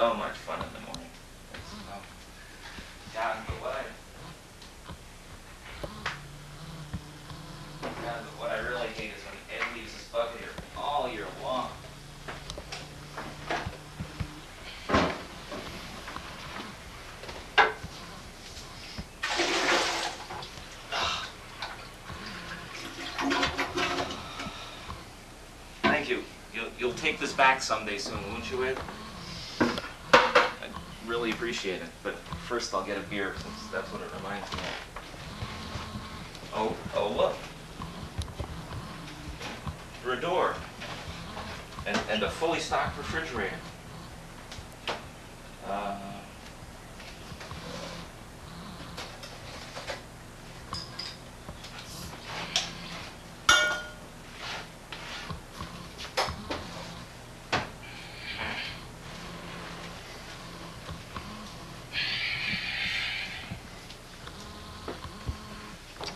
so much fun in the morning. It's, um, God, but what I but what I really hate is when Ed leaves this bucket here all year long. Thank you. You'll, you'll take this back someday soon, won't you, Ed? Really appreciate it. But first I'll get a beer, since that's what it reminds me of. Oh, oh, look. Door. And, and a fully stocked refrigerator.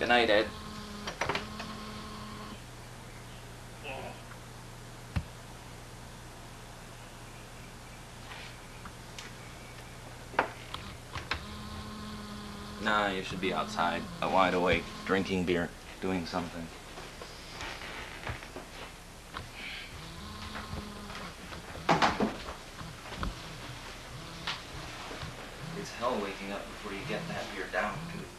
Good night, Ed. Nah, you should be outside, wide awake, drinking beer, doing something. It's hell waking up before you get that beer down, too.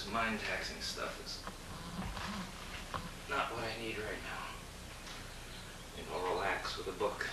this mind taxing stuff is not what I need right now. You I'll relax with a book.